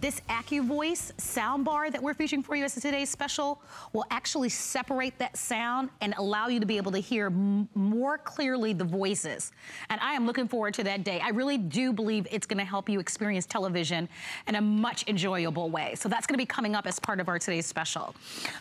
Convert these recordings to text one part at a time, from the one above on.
this AccuVoice sound bar that we're featuring for you as today's special will actually separate that sound and allow you to be able to hear more clearly the voices. And I am looking forward to that day. I really do believe it's gonna help you experience television in a much enjoyable way. So that's gonna be coming up as part of our today's special.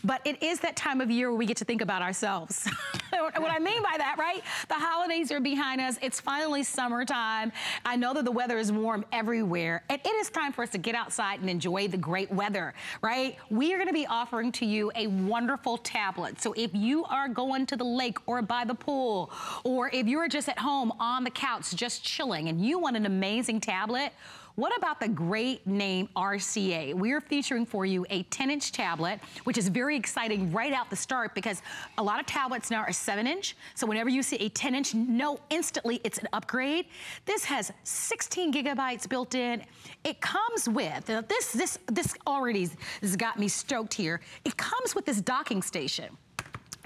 But it is that time of year where we get to think about ourselves. what I mean by that, right? The holidays are behind us. It's finally summertime. I know that the weather is warm everywhere. And it is time for us to get outside and enjoy the great weather, right? We are gonna be offering to you a wonderful tablet. So if you are going to the lake or by the pool, or if you're just at home on the couch just chilling and you want an amazing tablet, what about the great name RCA? We're featuring for you a 10-inch tablet, which is very exciting right out the start because a lot of tablets now are 7-inch. So whenever you see a 10-inch, know instantly it's an upgrade. This has 16 gigabytes built in. It comes with, this, this, this already has got me stoked here. It comes with this docking station.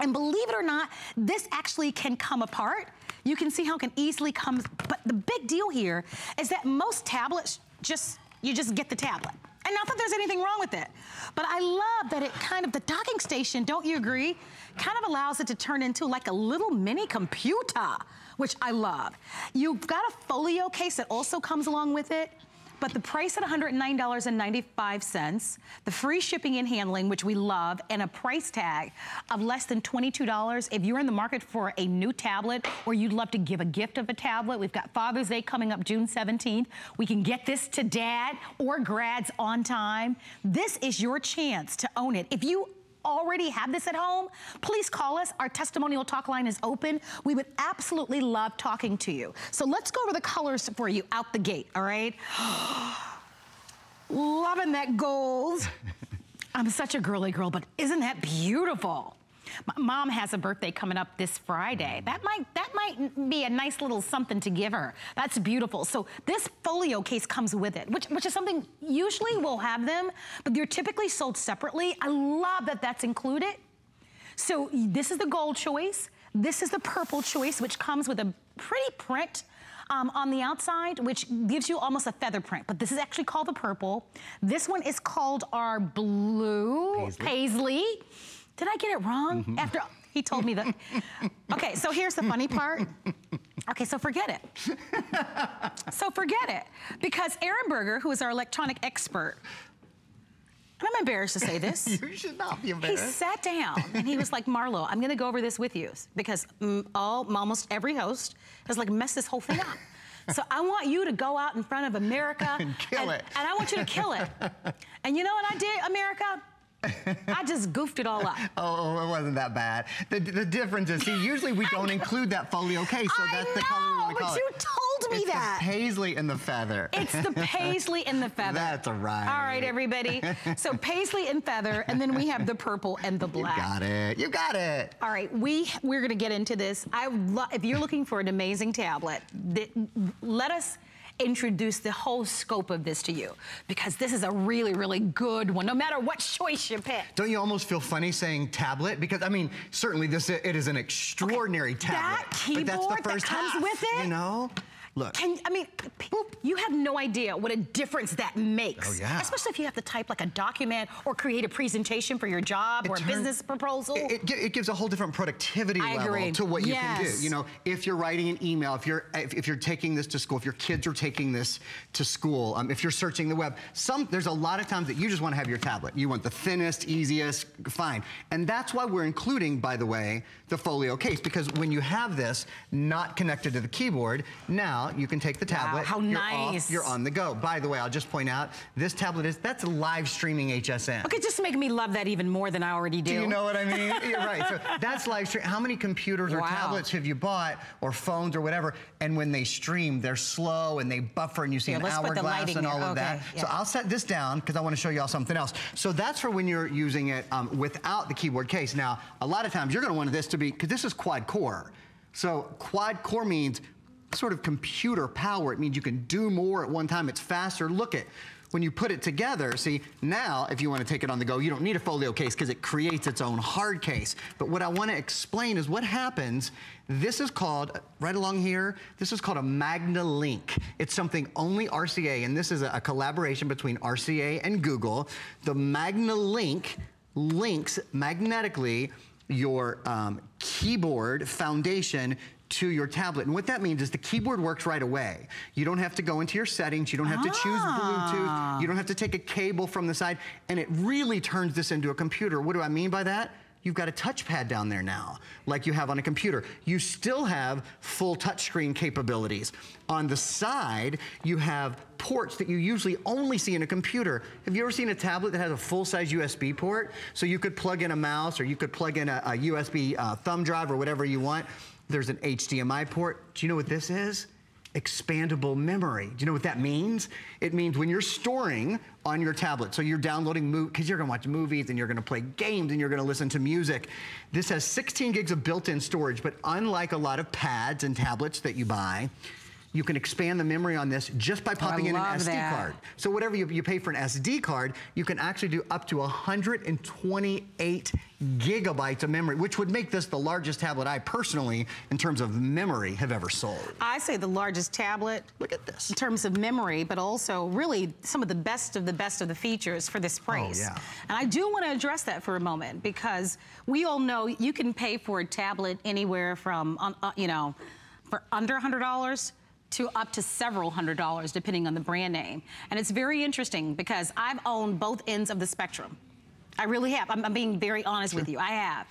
And believe it or not, this actually can come apart you can see how it can easily come, but the big deal here is that most tablets just, you just get the tablet. And not that there's anything wrong with it, but I love that it kind of, the docking station, don't you agree? Kind of allows it to turn into like a little mini computer, which I love. You've got a folio case that also comes along with it. But the price at $109.95, the free shipping and handling, which we love, and a price tag of less than $22. If you're in the market for a new tablet or you'd love to give a gift of a tablet, we've got Father's Day coming up June 17th. We can get this to dad or grads on time. This is your chance to own it. If you already have this at home, please call us. Our testimonial talk line is open. We would absolutely love talking to you. So let's go over the colors for you out the gate, all right? Loving that gold. I'm such a girly girl, but isn't that beautiful? My mom has a birthday coming up this Friday. That might, that might be a nice little something to give her. That's beautiful. So this folio case comes with it, which, which is something usually we'll have them, but they're typically sold separately. I love that that's included. So this is the gold choice. This is the purple choice, which comes with a pretty print um, on the outside, which gives you almost a feather print, but this is actually called the purple. This one is called our blue paisley. paisley. Did I get it wrong? Mm -hmm. After he told me that. Okay, so here's the funny part. Okay, so forget it. so forget it. Because Aaron Berger, who is our electronic expert, and I'm embarrassed to say this. you should not be embarrassed. He sat down and he was like, Marlo, I'm gonna go over this with you because all, almost every host has like messed this whole thing up. So I want you to go out in front of America. and kill and, it. And I want you to kill it. and you know what I did, America? I just goofed it all up. Oh, oh, it wasn't that bad. The, the difference is, see, usually we don't include that folio case, so I that's know, the color we want to call it. you told me it's that. the paisley and the feather. It's the paisley and the feather. That's right. All right, everybody. So paisley and feather, and then we have the purple and the black. You got it. You got it. All right, we, we're going to get into this. I If you're looking for an amazing tablet, let us introduce the whole scope of this to you because this is a really, really good one, no matter what choice you pick. Don't you almost feel funny saying tablet? Because, I mean, certainly this it is an extraordinary okay. tablet. That keyboard but that's the first that comes half, with it? You know? Look. Can, I mean, you have no idea what a difference that makes. Oh, yeah. Especially if you have to type like a document or create a presentation for your job it or a business proposal. It, it, it, gives a whole different productivity I level agree. to what you yes. can do. You know, if you're writing an email, if you're if, if, you're taking this to school, if your kids are taking this to school, um, if you're searching the web, some there's a lot of times that you just want to have your tablet. You want the thinnest, easiest, fine. And that's why we're including, by the way, the folio case, because when you have this not connected to the keyboard, now you can take the tablet. Wow, how you're nice. Off, you're on the go. By the way, I'll just point out, this tablet is, that's live streaming HSN. Okay, just make me love that even more than I already do. Do you know what I mean? you're right. So that's live stream. How many computers or wow. tablets have you bought or phones or whatever, and when they stream, they're slow and they buffer and you see yeah, an hourglass and all there. of okay, that. Yeah. So I'll set this down because I want to show y'all something else. So that's for when you're using it um, without the keyboard case. Now, a lot of times you're going to want this to be, because this is quad core. So quad core means sort of computer power. It means you can do more at one time. It's faster. Look at, when you put it together, see, now if you want to take it on the go, you don't need a folio case because it creates its own hard case. But what I want to explain is what happens, this is called, right along here, this is called a MagnaLink. It's something only RCA, and this is a, a collaboration between RCA and Google. The MagnaLink links magnetically your um, keyboard foundation to your tablet. And what that means is the keyboard works right away. You don't have to go into your settings. You don't have ah. to choose Bluetooth. You don't have to take a cable from the side. And it really turns this into a computer. What do I mean by that? You've got a touchpad down there now, like you have on a computer. You still have full touchscreen capabilities. On the side, you have ports that you usually only see in a computer. Have you ever seen a tablet that has a full-size USB port? So you could plug in a mouse or you could plug in a, a USB uh, thumb drive or whatever you want. There's an HDMI port. Do you know what this is? expandable memory. Do you know what that means? It means when you're storing on your tablet, so you're downloading, because you're gonna watch movies and you're gonna play games and you're gonna listen to music. This has 16 gigs of built-in storage, but unlike a lot of pads and tablets that you buy, you can expand the memory on this just by popping in an SD that. card. So whatever you, you pay for an SD card, you can actually do up to 128 gigabytes of memory, which would make this the largest tablet I personally, in terms of memory, have ever sold. I say the largest tablet. Look at this. In terms of memory, but also really some of the best of the best of the features for this oh, price. Oh, yeah. And I do want to address that for a moment because we all know you can pay for a tablet anywhere from, uh, you know, for under $100 to up to several hundred dollars depending on the brand name. And it's very interesting because I've owned both ends of the spectrum. I really have. I'm, I'm being very honest sure. with you. I have.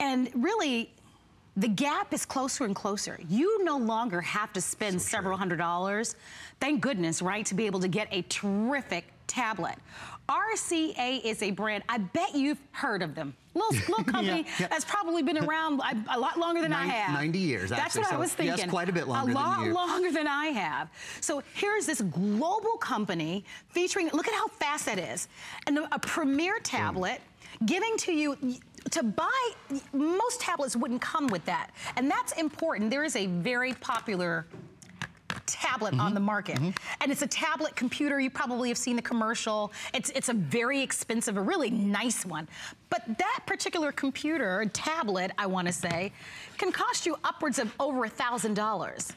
And really, the gap is closer and closer. You no longer have to spend so several hundred dollars. Thank goodness, right, to be able to get a terrific tablet. RCA is a brand, I bet you've heard of them. Little, little company yeah, yeah. that's probably been around a, a lot longer than Nine, I have. 90 years, That's actually. what so I was thinking. Yes, quite a bit longer A lot longer than I have. So here's this global company featuring, look at how fast that is. And a, a premier tablet giving to you to buy, most tablets wouldn't come with that. And that's important. There is a very popular tablet mm -hmm. on the market. Mm -hmm. And it's a tablet computer. You probably have seen the commercial. It's, it's a very expensive, a really nice one. But that particular computer, tablet, I want to say, can cost you upwards of over a $1,000.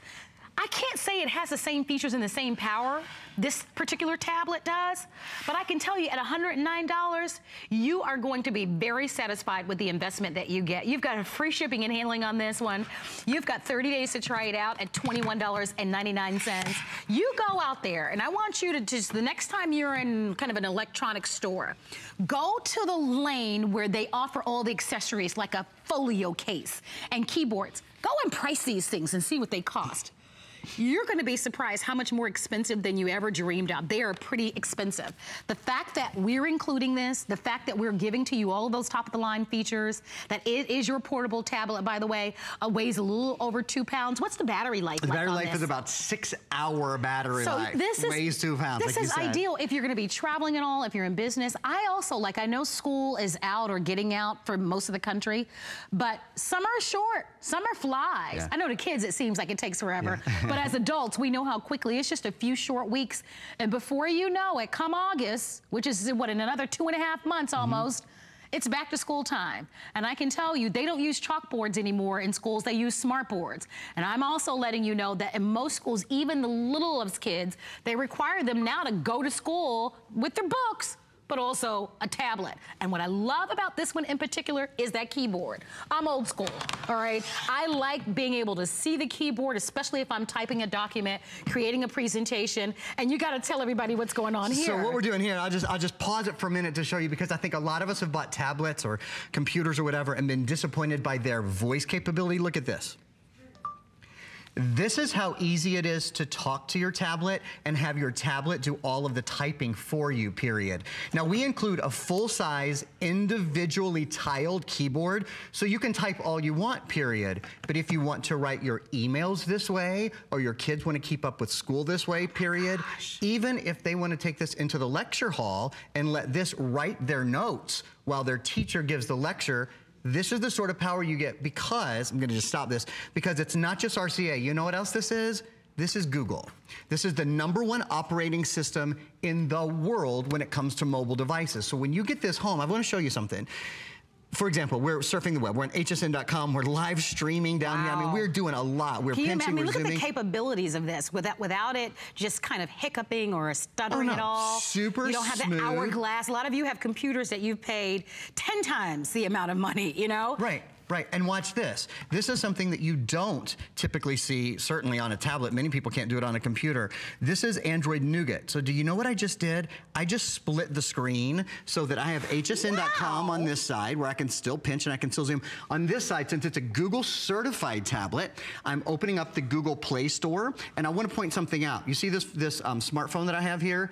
I can't say it has the same features and the same power this particular tablet does, but I can tell you at $109, you are going to be very satisfied with the investment that you get. You've got a free shipping and handling on this one. You've got 30 days to try it out at $21.99. You go out there, and I want you to just, the next time you're in kind of an electronic store, go to the lane where they offer all the accessories like a folio case and keyboards. Go and price these things and see what they cost you're gonna be surprised how much more expensive than you ever dreamed of. They are pretty expensive. The fact that we're including this, the fact that we're giving to you all of those top of the line features, that it is your portable tablet, by the way, uh, weighs a little over two pounds. What's the battery life The like battery life this? is about six hour battery so life. This is, weighs two pounds, This like is ideal if you're gonna be traveling at all, if you're in business. I also, like I know school is out or getting out for most of the country, but summer is short, summer flies. Yeah. I know to kids it seems like it takes forever, yeah. but as adults, we know how quickly, it's just a few short weeks. And before you know it, come August, which is what, in another two and a half months mm-hmm. almost, mm -hmm. it's back to school time. And I can tell you, they don't use chalkboards anymore in schools, they use smartboards. And I'm also letting you know that in most schools, even the littlest kids, they require them now to go to school with their books but also a tablet. And what I love about this one in particular is that keyboard. I'm old school, all right? I like being able to see the keyboard, especially if I'm typing a document, creating a presentation, and you gotta tell everybody what's going on here. So what we're doing here, I'll just, I'll just pause it for a minute to show you because I think a lot of us have bought tablets or computers or whatever and been disappointed by their voice capability. Look at this. This is how easy it is to talk to your tablet and have your tablet do all of the typing for you, period. Now, we include a full-size, individually tiled keyboard, so you can type all you want, period. But if you want to write your emails this way, or your kids want to keep up with school this way, oh period, even if they want to take this into the lecture hall and let this write their notes while their teacher gives the lecture, this is the sort of power you get because, I'm gonna just stop this, because it's not just RCA. You know what else this is? This is Google. This is the number one operating system in the world when it comes to mobile devices. So when you get this home, I want to show you something for example, we're surfing the web. We're on hsn.com. We're live streaming down wow. here. I mean, we're doing a lot. We're Can pinching, you, I mean, look zooming. at the capabilities of this without without it just kind of hiccuping or stuttering oh, no. at all. Super You don't have smooth. the hourglass. A lot of you have computers that you've paid 10 times the amount of money, you know? Right. Right, and watch this. This is something that you don't typically see, certainly on a tablet. Many people can't do it on a computer. This is Android Nougat. So do you know what I just did? I just split the screen so that I have hsn.com wow. on this side where I can still pinch and I can still zoom. On this side, since it's a Google certified tablet, I'm opening up the Google Play Store and I want to point something out. You see this, this um, smartphone that I have here?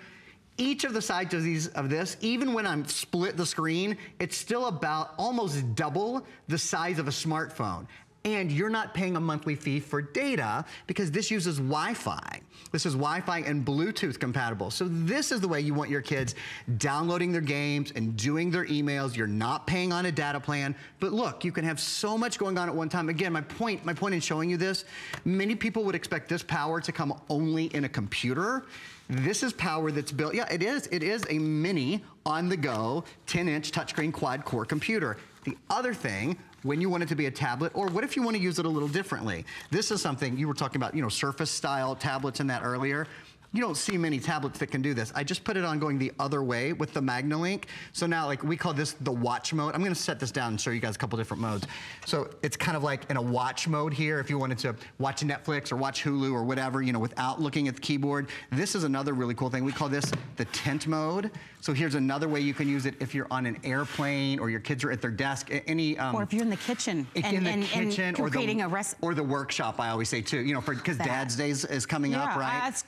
Each of the sides of these of this, even when I'm split the screen, it's still about almost double the size of a smartphone. And you're not paying a monthly fee for data because this uses Wi-Fi. This is Wi-Fi and Bluetooth compatible. So this is the way you want your kids downloading their games and doing their emails. You're not paying on a data plan. But look, you can have so much going on at one time. Again, my point, my point in showing you this, many people would expect this power to come only in a computer. This is power that's built, yeah, it is. It is a mini on-the-go 10-inch touchscreen quad-core computer. The other thing, when you want it to be a tablet, or what if you want to use it a little differently? This is something, you were talking about, you know, Surface-style tablets and that earlier. You don't see many tablets that can do this. I just put it on going the other way with the MagnaLink. So now, like, we call this the watch mode. I'm gonna set this down and show you guys a couple different modes. So it's kind of like in a watch mode here, if you wanted to watch Netflix or watch Hulu or whatever, you know, without looking at the keyboard. This is another really cool thing. We call this the tent mode. So here's another way you can use it if you're on an airplane or your kids are at their desk, any- um, Or if you're in the kitchen. And, in the and, kitchen and or, the, or the workshop, I always say too, you know, for because Dad's Day is coming yeah, up, right? that's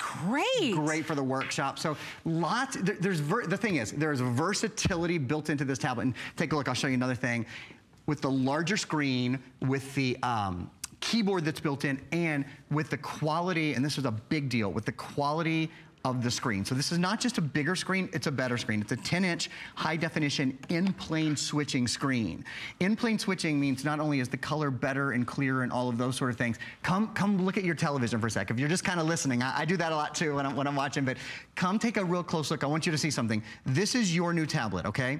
great. Great for the workshop. So lots, there, there's, the thing is, there's versatility built into this tablet. And take a look, I'll show you another thing. With the larger screen, with the, um, keyboard that's built in and with the quality, and this is a big deal, with the quality of the screen. So this is not just a bigger screen, it's a better screen. It's a 10 inch high definition in plane switching screen. In plane switching means not only is the color better and clearer and all of those sort of things, come, come look at your television for a sec. If you're just kind of listening, I, I do that a lot too when I'm, when I'm watching, but come take a real close look. I want you to see something. This is your new tablet, okay?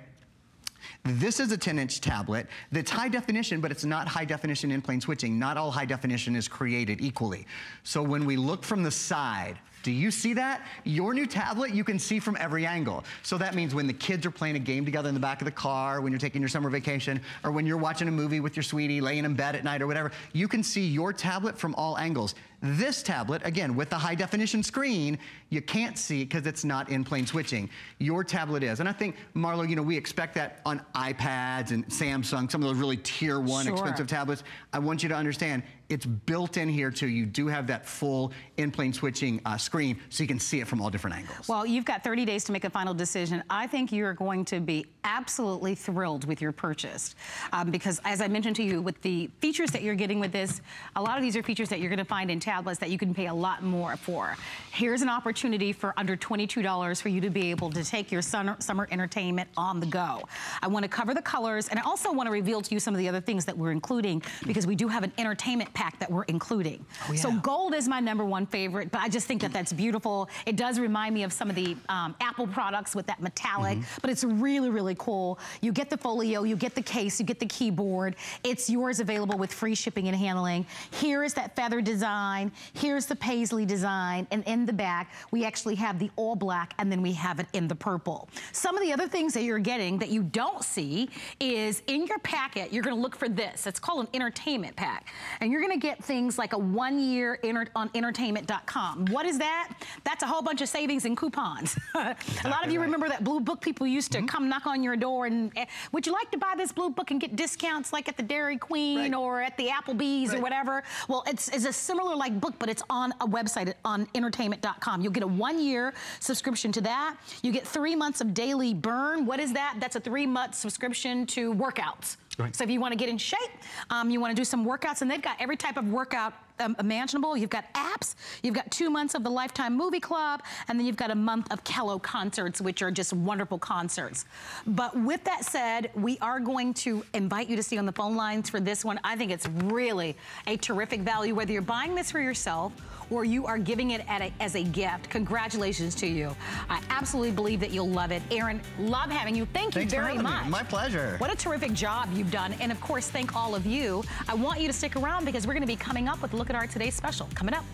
This is a 10-inch tablet that's high definition, but it's not high definition in plane switching. Not all high definition is created equally. So when we look from the side, do you see that? Your new tablet, you can see from every angle. So that means when the kids are playing a game together in the back of the car, when you're taking your summer vacation, or when you're watching a movie with your sweetie, laying in bed at night or whatever, you can see your tablet from all angles. This tablet, again, with the high definition screen, you can't see because it's not in plane switching. Your tablet is. And I think, Marlo, you know, we expect that on iPads and Samsung, some of those really tier one sure. expensive tablets. I want you to understand, it's built in here too. You do have that full in-plane switching uh, screen so you can see it from all different angles. Well, you've got 30 days to make a final decision. I think you're going to be absolutely thrilled with your purchase um, because as I mentioned to you, with the features that you're getting with this, a lot of these are features that you're gonna find in tablets that you can pay a lot more for. Here's an opportunity for under $22 for you to be able to take your summer, summer entertainment on the go. I wanna cover the colors and I also wanna reveal to you some of the other things that we're including because we do have an entertainment that we're including. Oh, yeah. So gold is my number one favorite, but I just think that that's beautiful. It does remind me of some of the um, Apple products with that metallic, mm -hmm. but it's really, really cool. You get the folio, you get the case, you get the keyboard. It's yours available with free shipping and handling. Here is that feather design. Here's the paisley design. And in the back, we actually have the all black and then we have it in the purple. Some of the other things that you're getting that you don't see is in your packet, you're gonna look for this. It's called an entertainment pack. And you're gonna gonna get things like a one year on entertainment.com. What is that? That's a whole bunch of savings and coupons. exactly a lot of you right. remember that blue book people used to mm -hmm. come knock on your door and, uh, would you like to buy this blue book and get discounts like at the Dairy Queen right. or at the Applebee's right. or whatever? Well, it's, it's a similar like book, but it's on a website on entertainment.com. You'll get a one year subscription to that. You get three months of daily burn. What is that? That's a three month subscription to workouts. Right. So if you want to get in shape, um, you want to do some workouts, and they've got every type of workout um, imaginable. You've got apps, you've got two months of the Lifetime Movie Club, and then you've got a month of Qello concerts, which are just wonderful concerts. But with that said, we are going to invite you to see on the phone lines for this one. I think it's really a terrific value, whether you're buying this for yourself or you are giving it a, as a gift, congratulations to you. I absolutely believe that you'll love it. Aaron, love having you. Thank Thanks you very much. Me. My pleasure. What a terrific job you've done. And of course, thank all of you. I want you to stick around because we're going to be coming up with Look Our Today special coming up.